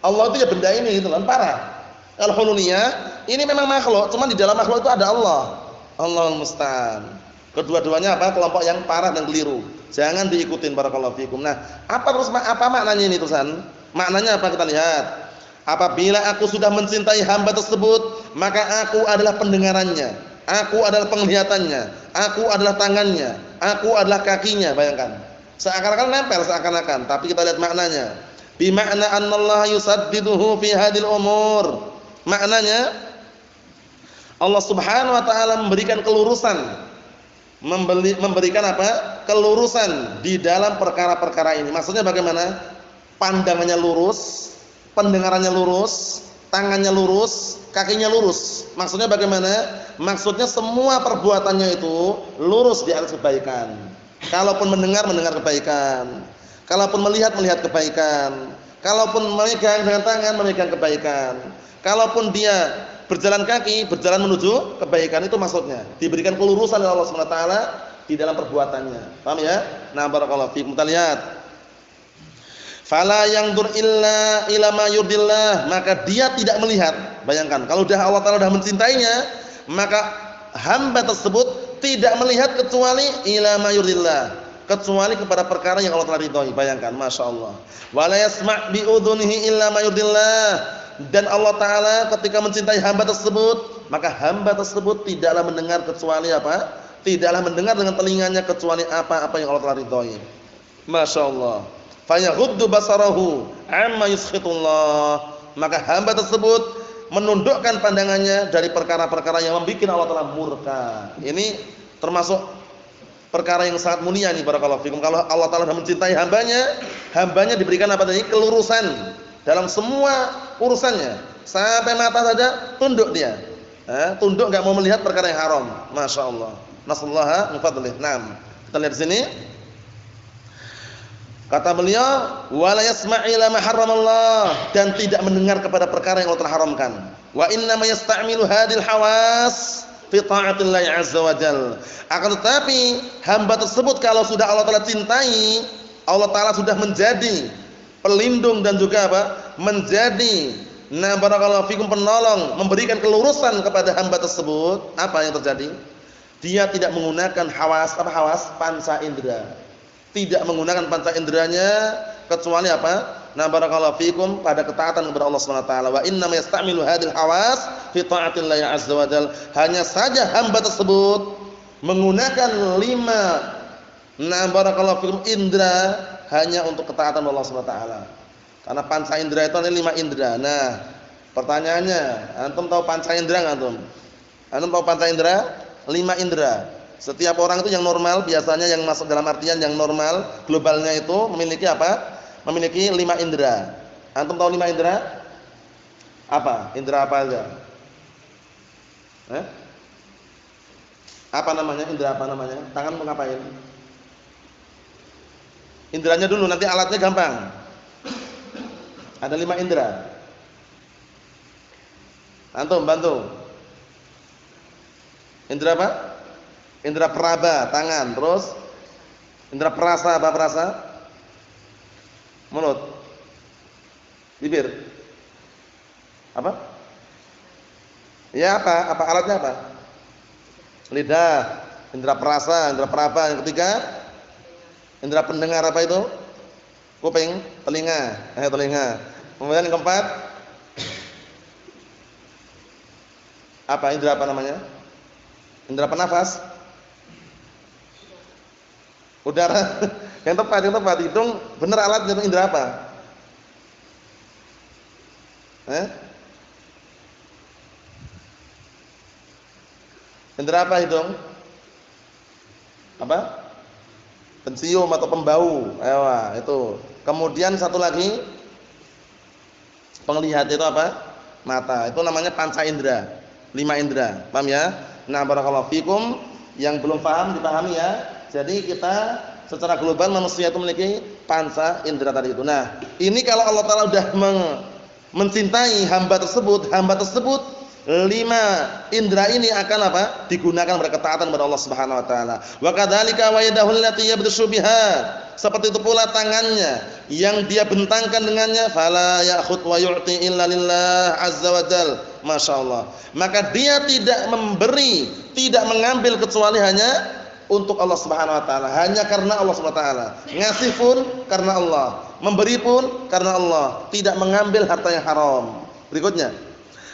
Allah itu ya benda ini gitu loh. Parah. Kalau hululiyah ini memang makhluk, cuman di dalam makhluk itu ada Allah. Allah musta'an. Kedua-duanya apa? Kelompok yang parah dan keliru. Jangan diikutin barakallahu fikum. Nah, apa terus apa maknanya ini tulisan? Maknanya apa kita lihat? Apabila aku sudah mencintai hamba tersebut, maka aku adalah pendengarannya, aku adalah penglihatannya, aku adalah tangannya, aku adalah kakinya, bayangkan. Seakan-akan nempel seakan-akan, tapi kita lihat maknanya. Bi makna annallaha yusaddiduhu fi hadil umur. Maknanya Allah Subhanahu wa taala memberikan kelurusan membeli, memberikan apa? kelurusan di dalam perkara-perkara ini. Maksudnya bagaimana? Pandangannya lurus, pendengarannya lurus, tangannya lurus, kakinya lurus. Maksudnya bagaimana? Maksudnya semua perbuatannya itu lurus di atas kebaikan. Kalaupun mendengar mendengar kebaikan. Kalaupun melihat melihat kebaikan. Kalaupun memegang dengan tangan memegang kebaikan. Kalaupun dia berjalan kaki, berjalan menuju kebaikan itu maksudnya. Diberikan kelurusan oleh Allah Subhanahu wa taala di dalam perbuatannya. Paham ya? Nah, barakallahu fiikum. Kita lihat. Fala dur illa ila ma yurdillah, maka dia tidak melihat. Bayangkan, kalau sudah Allah taala sudah mencintainya, maka hamba tersebut tidak melihat kecuali ila ma yurdillah, kecuali kepada perkara yang Allah telah ridhoi. Bayangkan, Masya Allah. Wala yasma' bi udhunihi illa ma dan Allah Taala ketika mencintai hamba tersebut maka hamba tersebut tidaklah mendengar kecuali apa? Tidaklah mendengar dengan telinganya kecuali apa-apa yang Allah telah ridhoi. Masya Allah. Fayaghuddu basarahu amma yuskhitullah. Maka hamba tersebut menundukkan pandangannya dari perkara-perkara yang membuat Allah Taala murka. Ini termasuk perkara yang sangat mulia nih barakallahu fikum. Kalau Allah Taala mencintai hambanya hambanya diberikan apa tadi? Kelurusan dalam semua urusannya. Sampai mata saja tunduk dia. Eh, tunduk enggak mau melihat perkara yang haram. Masya Allah. Nasallaha min fadlih. Naam. Kita lihat sini. Kata beliau, "Wala yasma'i ma harramallah" dan tidak mendengar kepada perkara yang Allah telah haramkan. Wa inna ma yasta'milu hadil hawas fi ta'atillah azza. Akan tetapi hamba tersebut kalau sudah Allah Taala cintai, Allah Taala sudah menjadi pelindung dan juga apa? Menjadi nah barakallahu fikum penolong, memberikan kelurusan kepada hamba tersebut, apa yang terjadi? Dia tidak menggunakan hawas, apa hawas? panca indera. Tidak menggunakan panca inderanya kecuali apa? Nah barakallahu fikum pada ketaatan kepada Allah Subhanahu wa taala. Wa inna yasta'milu hadil hawas fi ta'atillah azza wa jalla. Hanya saja hamba tersebut menggunakan lima nah barakallahu fikum indra hanya untuk ketaatan Allah Subhanahu wa taala. Karena panca indera itu ada lima indera. Nah, pertanyaannya, antum tahu panca indera enggak antum? Antum tahu panca indera? Lima indera. Setiap orang itu yang normal biasanya yang masuk dalam artian yang normal globalnya itu memiliki apa? Memiliki lima indera. Antum tahu lima indera? Apa? Indera apa aja? Eh? Apa namanya? Indera apa namanya? Tangan mau ngapain? Indranya dulu, nanti alatnya gampang. Ada lima indera. Antum bantu. Indra apa? Indra peraba, tangan. Terus indra perasa, apa perasa? Mulut. Bibir. Apa? Ya apa? Apa alatnya apa? Lidah, indra perasa, indra peraba. Yang ketiga Indra pendengar apa itu? Kuping, telinga, eh telinga. Kemudian yang keempat apa indra apa namanya? Indra penafas. Udara. yang tepat, yang tepat. Hitung benar itu indra apa? Eh? Indra apa hitung? Apa? pencium atau pembau. Ewa, itu. Kemudian satu lagi penglihat itu apa? Mata. Itu namanya panca indera. Lima indera. Paham ya? Nah, barakallahu fikum yang belum paham dipahami ya. Jadi kita secara global manusia itu memiliki panca indera tadi itu. Nah, ini kalau Allah Taala sudah mencintai hamba tersebut, hamba tersebut lima indera ini akan apa? digunakan berketaatan kepada Allah Subhanahu wa taala. Wa kadzalika wa yadahu allati yabdushu biha. Seperti itu pula tangannya yang dia bentangkan dengannya fala ya'khud wa yu'ti illa lillah azza wa jal. Masyaallah. Maka dia tidak memberi, tidak mengambil kecuali hanya untuk Allah Subhanahu wa taala, hanya karena Allah Subhanahu wa taala. Ngasih pun karena Allah, memberi pun karena Allah, tidak mengambil harta yang haram. Berikutnya,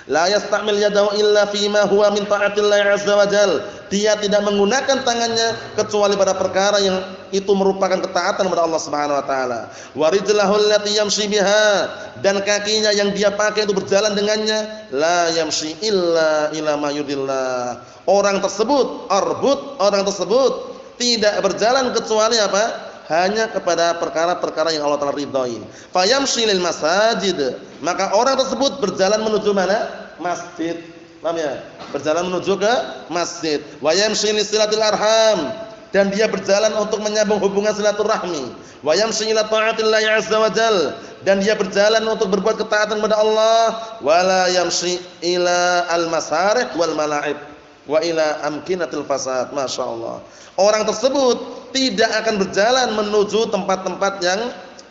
la yastamil yadahu illa fima huwa min ta'atillah azza wajal. Dia tidak menggunakan tangannya kecuali pada perkara yang itu merupakan ketaatan kepada Allah Subhanahu wa taala. Wa rijlahu allati yamshi biha dan kakinya yang dia pakai itu berjalan dengannya la yamshi illa ila ma. Orang tersebut arbut, orang tersebut tidak berjalan kecuali apa? Hanya kepada perkara-perkara yang Allah Taala ridhoi. Fayamshi lil masajid. Maka orang tersebut berjalan menuju mana? Masjid. Paham ya? Berjalan menuju ke masjid. Wa yamshi silatil arham dan dia berjalan untuk menyambung hubungan silaturahmi. Wa yamshi ila ta'atillah azza wa jal dan dia berjalan untuk berbuat ketaatan kepada Allah wala yamshi ila al-masarih wal mala'ib wa ila amkinatil fasad. Masyaallah. Orang tersebut tidak akan berjalan menuju tempat-tempat yang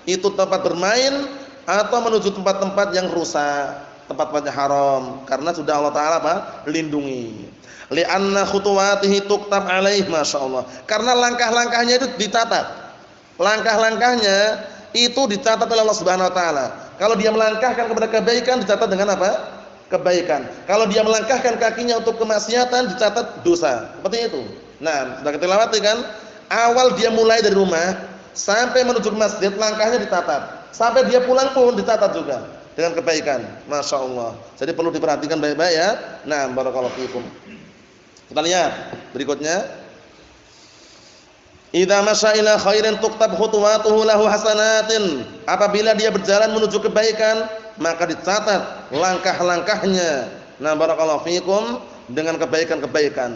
itu tempat bermain atau menuju tempat-tempat yang rusak, tempat-tempatnya haram karena sudah Allah taala apa? lindungi. Li'anna khutuwatihi tuktab alaih masyaallah. Karena langkah-langkahnya itu dicatat. Langkah-langkahnya itu dicatat oleh Allah Subhanahu wa taala. Kalau dia melangkahkan kepada kebaikan dicatat dengan apa? Kebaikan. Kalau dia melangkahkan kakinya untuk kemaksiatan dicatat dosa. Seperti itu. Nah, sudah kita lewati kan? Awal dia mulai dari rumah sampai menuju ke masjid, langkahnya dicatat. Sampai dia pulang pun dicatat juga dengan kebaikan. Masya Allah. Jadi perlu diperhatikan baik-baik ya. Nah, barakallahu fiikum. Kita lihat berikutnya. Idza masya ila khairin tuktab khutuwatuhu lahu hasanatin. Apabila dia berjalan menuju kebaikan, maka dicatat langkah-langkahnya. Nah, barakallahu fiikum dengan kebaikan-kebaikan.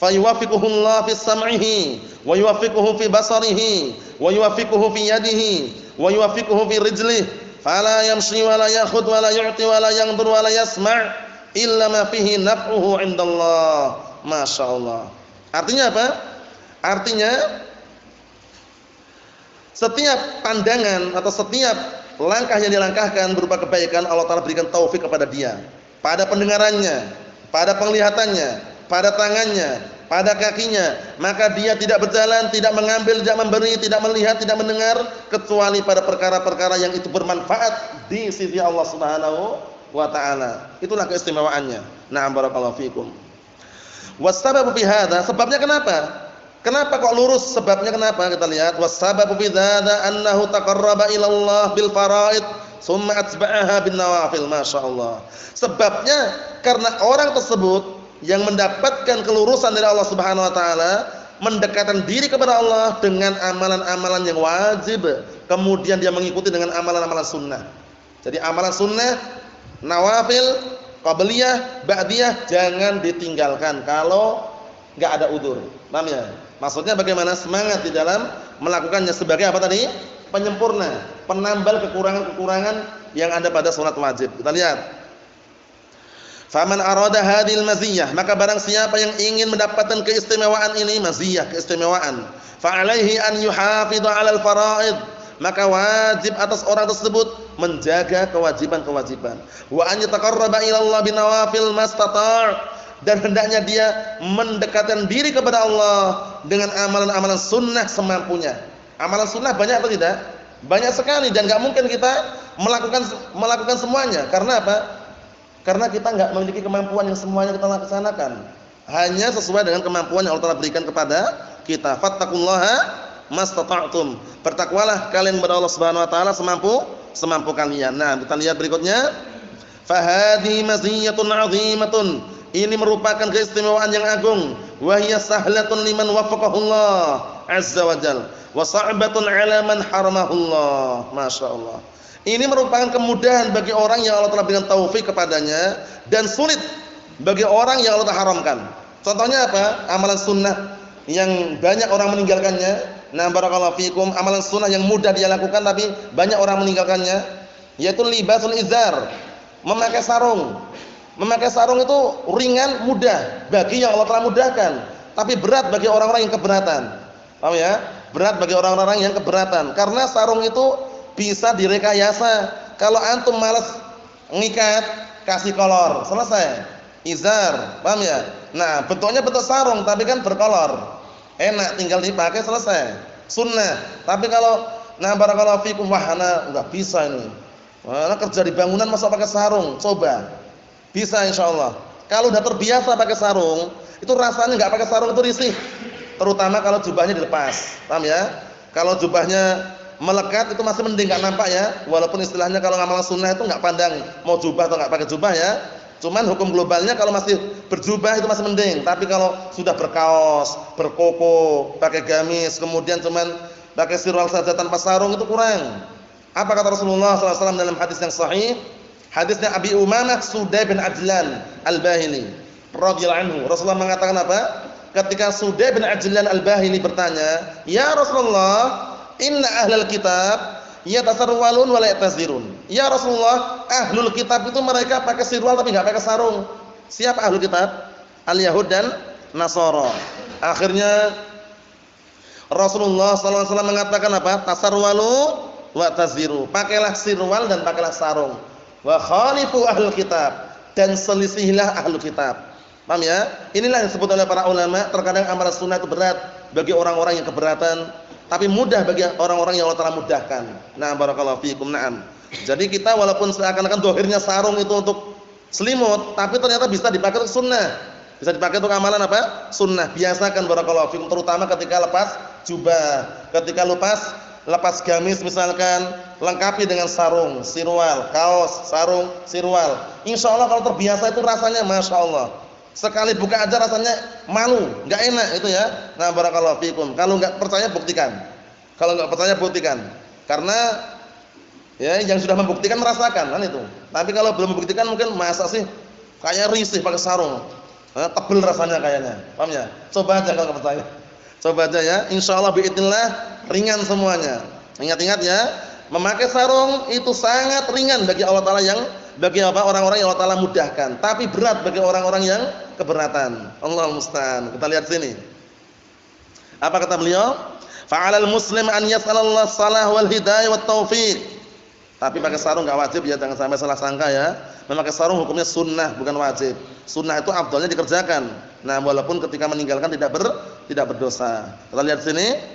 Fayuwaffiquhu Allah fi sam'ihi wa yuwaffiquhu fi basarihi wa yuwaffiquhu fi yadihi wa yuwaffiquhu fi rijlihi fala yamshi wa la yakhud wa la yu'ti wa la yanzur wa la yasma' illa ma fihi naf'uhu 'indallah. Masyaallah. Artinya apa? Artinya setiap pandangan atau setiap langkah yang dilangkahkan berupa kebaikan Allah Taala berikan taufik kepada dia pada pendengarannya, pada penglihatannya, pada tangannya, pada kakinya, maka dia tidak berjalan, tidak mengambil, tidak memberi, tidak melihat, tidak mendengar kecuali pada perkara-perkara yang itu bermanfaat di sisi Allah Subhanahu wa taala. Itulah keistimewaannya. Na'am barakallahu fikum. Wasababu fi hadza, sebabnya kenapa? Kenapa kok lurus? Sebabnya kenapa? Kita lihat wasababu fi dzada annahu taqarraba ila Allah bil faraid summa atba'aha bin nawafil. Masyaallah. Sebabnya karena orang tersebut yang mendapatkan kelurusan dari Allah Subhanahu wa taala mendekatkan diri kepada Allah dengan amalan-amalan yang wajib kemudian dia mengikuti dengan amalan-amalan sunnah jadi amalan sunnah nawafil qabliyah ba'diyah jangan ditinggalkan kalau enggak ada udur paham ya maksudnya bagaimana? Semangat di dalam melakukannya sebagai apa tadi? Penyempurna penambal kekurangan-kekurangan yang ada pada salat wajib. Kita lihat. Faman arada hadhil maziyah, maka barang siapa yang ingin mendapatkan keistimewaan ini, maziyah, keistimewaan, fa alaihi an yuhafidha 'alal faraid, maka wajib atas orang tersebut menjaga kewajiban-kewajiban. Wa an yataqarraba ila Allah binawafil mastata' dan hendaknya dia mendekatkan diri kepada Allah dengan amalan-amalan sunnah semampunya. Amalan sunnah banyak atau tidak? Banyak sekali dan enggak mungkin kita melakukan melakukan semuanya. Karena apa? Karena kita enggak memiliki kemampuan yang semuanya kita laksanakan. Hanya sesuai dengan kemampuan yang Allah telah berikan kepada kita. Fattaqullaha mastata'tum. Bertakwalah kalian kepada Allah Subhanahu wa taala semampu semampu kalian. Nah, kita lihat berikutnya. Fahadhi maziyatun 'azimatun. Ini merupakan keistimewaan yang agung. Wa hiya sahlatun liman waffaqahullah azza wa jalla wa sa'batun 'ala man haramahullah. Masyaallah. Ini merupakan kemudahan bagi orang yang Allah telah berikan taufik kepadanya dan sulit bagi orang yang Allah telah haramkan. Contohnya apa? Amalan sunnah yang banyak orang meninggalkannya. Nah, barakallahu fikum, amalan sunnah yang mudah dia lakukan tapi banyak orang meninggalkannya, yaitu libasul izar, memakai sarung. Memakai sarung itu ringan, mudah bagi yang Allah telah mudahkan, tapi berat bagi orang-orang yang keberatan. Paham ya? Berat bagi orang-orang yang keberatan karena sarung itu bisa direkayasa. Kalau antum malas ngikat, kasih kolor, selesai. Izar, paham ya? Nah, bentuknya bentuk sarung tapi kan berkolor. enak tinggal dipakai selesai. Sunnah. Tapi kalau nah barakallahu fikum wahana enggak bisa ini. Wah, kerja di bangunan masa pakai sarung? Coba. Bisa insyaallah. Kalau udah terbiasa pakai sarung, itu rasanya enggak pakai sarung itu risih. Terutama kalau jubahnya dilepas. Paham ya? Kalau jubahnya melekat itu masih mending enggak nampak ya. Walaupun istilahnya kalau ngamal sunnah itu enggak pandang mau jubah atau enggak pakai jubah ya. Cuman hukum globalnya kalau masih berjubah itu masih mending. Tapi kalau sudah berkaos, berkoko, pakai gamis, kemudian cuman pakai sirwal saja tanpa sarung itu kurang. Apa kata Rasulullah SAW dalam hadis yang sahih? Hadisnya Abi Umamah Sudai bin Ajlan Al-Bahili radhiyallahu anhu. Rasulullah mengatakan apa? Ketika Sudai bin Ajlan Al-Bahili bertanya, "Ya Rasulullah, inna ahlal kitab yatasarwalun wa la yatazirun. Ya Rasulullah, ahlul kitab itu mereka pakai sirwal tapi enggak pakai sarung. Siapa ahlul kitab? Al-Yahud dan Nasara. Akhirnya Rasulullah wasallam mengatakan apa? Tasarwalu wa taziru. Pakailah sirwal dan pakailah sarung. Wa khalifu ahlul kitab dan selisihilah ahlul kitab. Paham ya? Inilah yang disebut oleh para ulama, terkadang amal sunnah itu berat bagi orang-orang yang keberatan tapi mudah bagi orang-orang yang Allah Taala mudahkan. Nah, barakallahu fiikum. Naam. Jadi kita walaupun seakan-akan dohirnya sarung itu untuk selimut, tapi ternyata bisa dipakai untuk sunnah. Bisa dipakai untuk amalan apa? Sunnah. Biasakan barakallahu fiikum terutama ketika lepas jubah, ketika lepas lepas gamis misalkan, lengkapi dengan sarung, sirwal, kaos, sarung, sirwal. Insya Allah kalau terbiasa itu rasanya masya Allah Sekali buka aja rasanya malu, nggak enak itu ya. Nah, barakallahu fikum. Kalau nggak percaya buktikan. Kalau nggak percaya buktikan. Karena ya yang sudah membuktikan merasakan kan itu. Tapi kalau belum membuktikan mungkin masa sih kayak risih pakai sarung. Nah, tebel rasanya kayaknya. Paham ya? Coba aja kalau nggak percaya. Coba aja ya. Insyaallah biidznillah ringan semuanya. Ingat-ingat ya, memakai sarung itu sangat ringan bagi Allah taala yang bagi apa orang-orang yang Allah taala mudahkan, tapi berat bagi orang-orang yang keberatan. Allah musta'an. Kita lihat sini. Apa kata beliau? Fa'alal muslim an yas'alallah salah wal hidayah wat taufiq. Tapi pakai sarung enggak wajib ya, jangan sampai salah sangka ya. Memakai sarung hukumnya sunnah bukan wajib. Sunnah itu afdalnya dikerjakan. Nah, walaupun ketika meninggalkan tidak ber tidak berdosa. Kita lihat sini.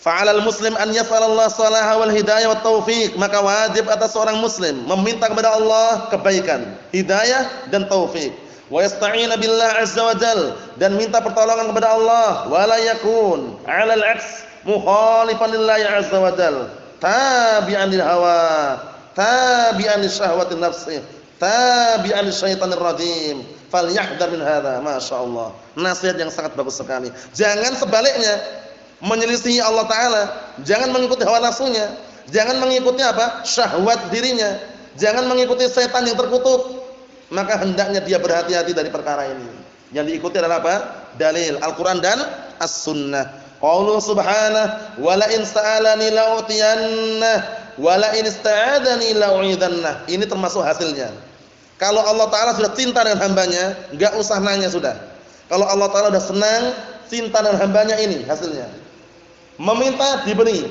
Fa'alal muslim an yas'alallah salaha wal hidayah wat taufiq, maka wajib atas seorang muslim meminta kepada Allah kebaikan, hidayah dan taufik. Wa yasta'ina billah azza wa jal dan minta pertolongan kepada Allah wala yakun 'ala al-'aks mukhalifan lillahi azza wa jal, tabi'an lil hawa, tabi'an li syahwati nafsi, tabi'an syaitanir rajim. Falyahdhar min hadza, masyaallah. Nasihat yang sangat bagus sekali. Jangan sebaliknya menyelisihi Allah taala, jangan mengikuti hawa nafsunya, jangan mengikuti apa? syahwat dirinya, jangan mengikuti setan yang terkutuk. Maka hendaknya dia berhati-hati dari perkara ini. Yang diikuti adalah apa? Dalil Al-Qur'an dan As-Sunnah. Qaulu subhanahu wa la in sa'alani la'utiyanna wa la in la'u'idanna. Ini termasuk hasilnya. Kalau Allah taala sudah cinta dengan hambanya, enggak usah nanya sudah. Kalau Allah taala sudah senang, cinta dengan hambanya ini hasilnya. Meminta diberi,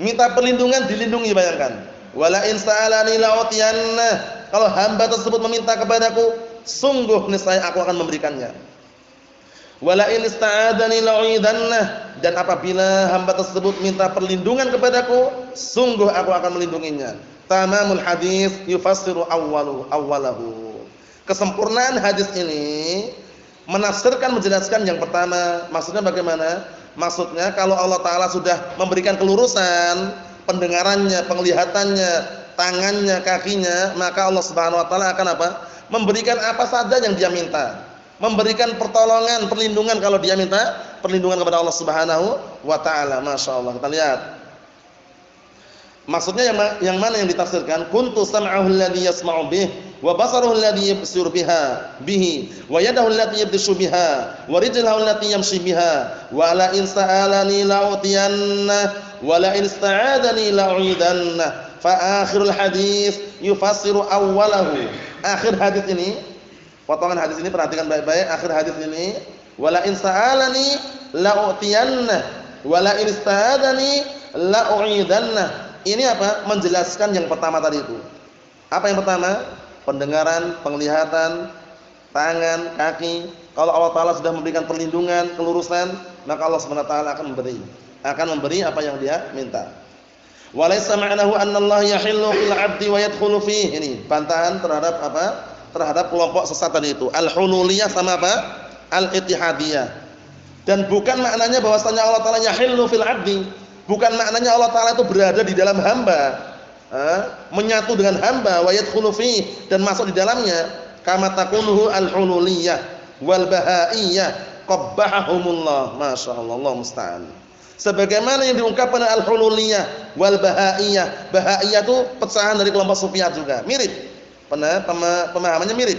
minta perlindungan dilindungi bayangkan. Wala in sa'alani la'utiyanna. Kalau hamba tersebut meminta kepadaku, sungguh niscaya aku akan memberikannya. Wala in ista'adani la'uidanna. Dan apabila hamba tersebut minta perlindungan kepadaku, sungguh aku akan melindunginya. Tamamul hadis yufassiru awwalu awwalahu. Kesempurnaan hadis ini menafsirkan menjelaskan yang pertama, maksudnya bagaimana? Maksudnya kalau Allah taala sudah memberikan kelurusan pendengarannya, penglihatannya, tangannya, kakinya, maka Allah Subhanahu wa taala akan apa? Memberikan apa saja yang dia minta. Memberikan pertolongan, perlindungan kalau dia minta perlindungan kepada Allah Subhanahu wa taala. Masyaallah. Kita lihat. Maksudnya yang, yang mana yang ditafsirkan? Kuntu sam'ahu alladhi yasma'u bih wa basaruhu alladhi yabsir biha bihi wa yadahu allati yabtishu biha wa rijluhu allati yamshi biha wa la in sa'alani la'utiyanna wa la in ista'adani la'uidanna fa akhirul hadis yufassiru awwalahu. Akhir hadis ini potongan hadis ini perhatikan baik-baik akhir hadis ini wa la in sa'alani la'utiyanna wa la in ista'adani la'uidanna ini apa? Menjelaskan yang pertama tadi itu. Apa yang pertama? Pendengaran, penglihatan, tangan, kaki. Kalau Allah taala sudah memberikan perlindungan, kelurusan, maka Allah Subhanahu wa taala akan memberi. Akan memberi apa yang dia minta. Walaysa ma'nahu anna Allah yahillu fil 'abdi wa yadkhulu fihi. Ini bantahan terhadap apa? Terhadap kelompok sesat tadi itu. Al-hululiyah sama apa? Al-ittihadiyah. Dan bukan maknanya bahwasanya Allah taala yahillu fil 'abdi. Bukan maknanya Allah taala itu berada di dalam hamba. Eh, menyatu dengan hamba wa yadkhulu fihi dan masuk di dalamnya kama taqunuhu al-hululiyah wal bahaiyah qabbahahumullah. Masyaallah Allah musta'an sebagaimana yang diungkapkan al-hululiyah wal bahaiyah. Bahaiyah itu pecahan dari kelompok sufiat juga. Mirip. Pemahamannya mirip.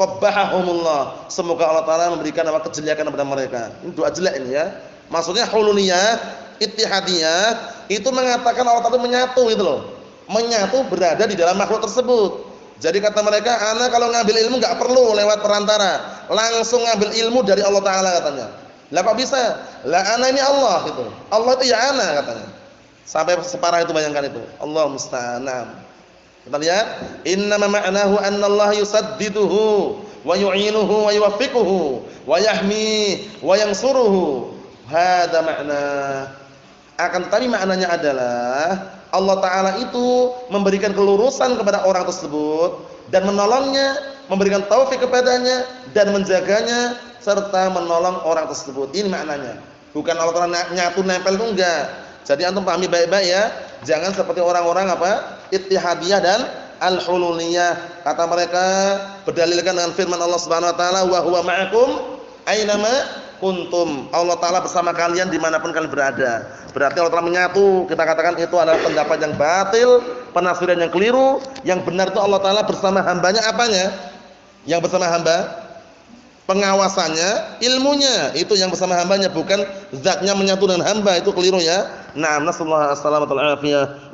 Qabbahahumullah. Semoga Allah taala memberikan apa kejelekan kepada mereka. Ini doa jelek ini ya. Maksudnya hululiyah, ittihadiyah itu mengatakan Allah taala menyatu itu loh. Menyatu berada di dalam makhluk tersebut. Jadi kata mereka, ana kalau ngambil ilmu enggak perlu lewat perantara, langsung ngambil ilmu dari Allah taala katanya. Lah kok bisa? Lah ana ini Allah gitu. Allah itu ya ana katanya. Sampai separah itu bayangkan itu. Allah musta'an. Kita lihat, inna ma'nahu anna Allah yusaddiduhu wa yu'inuhu wa yuwaffiquhu wa yahmi wa yansuruhu. Hada makna. Akan tadi maknanya adalah Allah taala itu memberikan kelurusan kepada orang tersebut dan menolongnya, memberikan taufik kepadanya dan menjaganya serta menolong orang tersebut. Ini maknanya. Bukan Allah Taala nyatu nempel itu enggak. Jadi antum pahami baik-baik ya. Jangan seperti orang-orang apa? Ittihadiyah dan al-hululiyah. Kata mereka berdalilkan dengan firman Allah Subhanahu wa taala wa huwa ma'akum ainama kuntum. Allah taala bersama kalian di mana pun kalian berada. Berarti Allah taala menyatu. Kita katakan itu adalah pendapat yang batil, penafsiran yang keliru. Yang benar itu Allah taala bersama hambanya apanya? Yang bersama hamba pengawasannya, ilmunya itu yang bersama hambanya bukan zatnya menyatu dengan hamba itu keliru ya. Naam nasallahu alaihi wasallam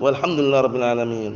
walhamdulillah rabbil alamin.